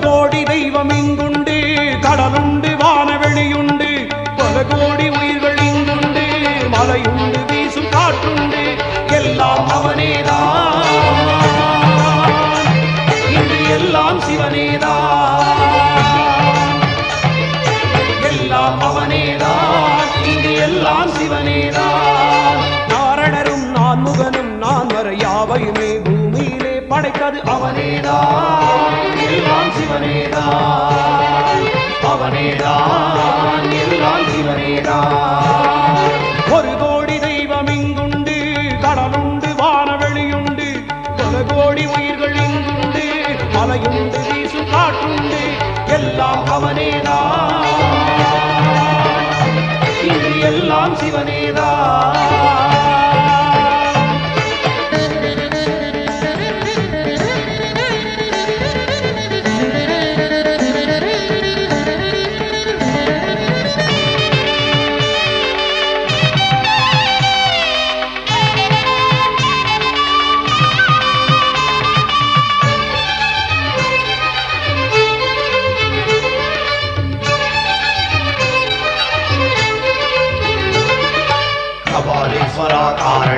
கோடி தெய்வம் இங்குண்டு கடலுண்டு வானவெளியுண்டு. பல கோடி உயிர்கள் இங்குண்டு மலையுண்டு வீசும் காற்றுண்டு. எல்லாம் அவனேதான். இன்று எல்லாம் சிவனேதான். எல்லாம் அவனேதான். இங்கு எல்லாம் சிவனேதான். நாரணரும் நான் முகனும் நான் வர யாவையுமே பூமியிலே படைத்தது அவனேதான். ஒரு கோடி தெய்வம் இங்குண்டு கடலுண்டு வானவெளியுண்டு. பல கோடி உயிர்கள் இங்குண்டு மலையும்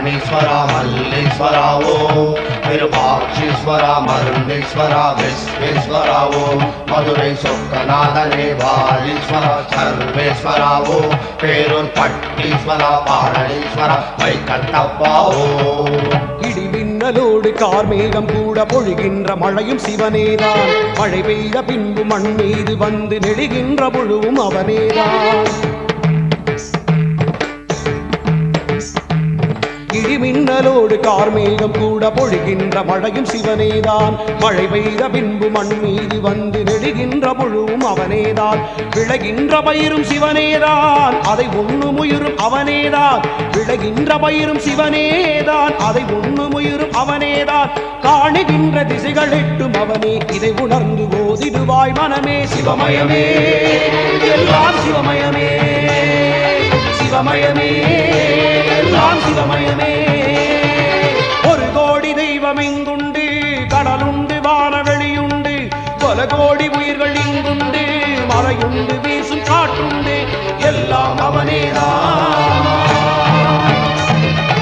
காரணீஸ்வரா மல்லேஸ்வரா ஓம் விருபாட்சீஸ்வரா மருந்தேஸ்வரா விஸ்வேஸ்வரா ஓம் மதுரை சொக்கநாதனே வாலீஸ்வரா சர்வேஸ்வரா ஓம் பேரூர் பட்டீஸ்வரா பாரணீஸ்வரா வைக்கட்டப்பா ஓம் மின்னலோடு கார்மேகம் கூட பொழிகின்ற மழையும் சிவனேதான். மழை பெய்த பின்பு மண் மீது வந்து நெழுகின்ற புழுவும் அவனேதான். இடிமின்னலோடு கார்மேகம் கூட பொழிகின்ற மழையும் சிவனேதான். மழை பெய்த பின்பு மண் மீது வந்து நெடுகின்ற முழுவும் அவனேதான். விளைகின்ற பயிரும் சிவனேதான். அதை உண்ணும் உயிரும் அவனேதான். விளைகின்ற பயிரும் சிவனேதான். அதை உண்ணும் உயிரும் அவனேதான். காணுகின்ற திசைகள் எட்டும் அவனே. இதை உணர்ந்து ஓதிடுவாய் மனமே. சிவமயமே. எல்லாம் சிவமயமே. சிவமயமே. சிவமயமே ஒரு கோடி தெய்வம் இங்குண்டு கடலுண்டு வானவெளியுண்டு பல கோடி உயிர்கள் இங்குண்டு மலையுண்டு வீசும் காற்றுண்டு எல்லாம் அவனேதான்.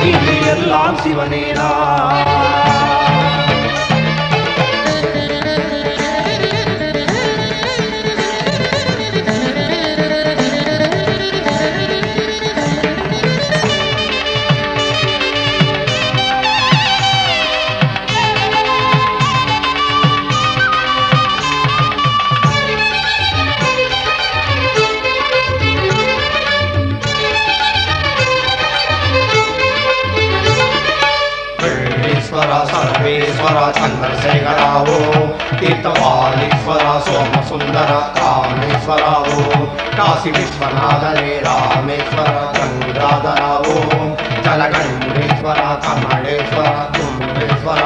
இது எல்லாம் சிவனேதான். ஈஸ்வர சர்வேஸ்வர சந்திரசேகரா ஓம் தீர்த்தவாலீஸ்வர சோமசுந்தர காமேஸ்வர ஓம் காசி விஸ்வநாதனே ராமேஸ்வர கங்காதர ஜலகண்டேஸ்வர கமலேஸ்வர கும்பேஸ்வர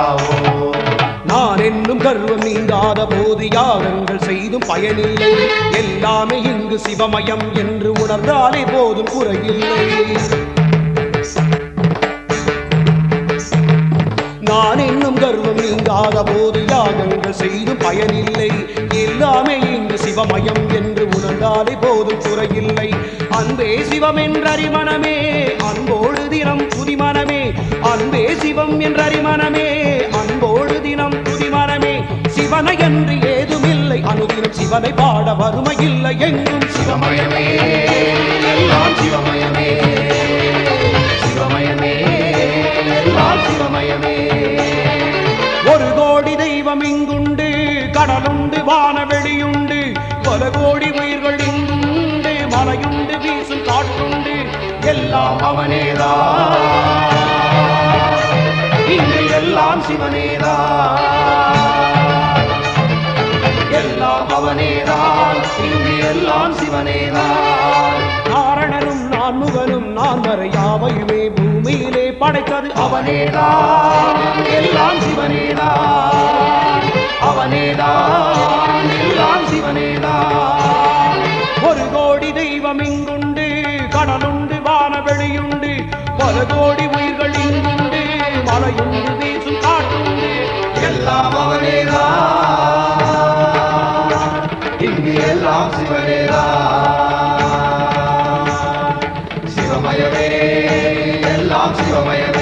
நான் என்னும் கர்வம் நீங்காத போது யாகங்கள் செய்தும் பயனில்லை எல்லாமே இங்கு சிவமயம் என்று உணர்ந்தாலே போதும் குறையில்லை நான் என்னும் கர்வம் நீங்காத போது யாகங்கள் செய்து பயனில்லை. எல்லாமே இங்கு சிவமயம் என்று உணர்ந்தாலே போதும் குறையில்லை. அன்பே சிவம் என்றறிமனமே அன்போடு தினம் புதிமனமே. அன்பே சிவம் என்றறிமனமே அன்போடு தினம் புதிமனமே. சிவனை என்று ஏதுமில்லை அனுதினம் சிவனை பாட வறுமையில்லை எங்கும். சிவமயமே. எல்லாம் சிவமயமே. கடலுண்டு வானவெளியுண்டு பல கோடி உயிர்கள் இங்குண்டு மலையுண்டு வீசும் காற்றுண்டு எல்லாம் அவனேதான் இங்கு எல்லாம் சிவனேதான் எல்லாம் அவனேதான் இங்கு எல்லாம் சிவனேதான் காரணனும் நான் முகனும் நான் வரை யாவையுமே பூமியிலே படைத்தது அவனேதான் எல்லாம் சிவனேதான் சிவனேடா எல்லாம் சிவனேடா ஒரு கோடி தெய்வம் இங்குண்டு கடலுண்டு வானவெளியுண்டு பல கோடி உயிர்கள் இங்குண்டு மலையுண்டு வீசும் காட்டுண்டு எல்லாம் அவனேடா இங்கு எல்லாம் சிவனேடா சிவமயமே எல்லாம் சிவமயமே.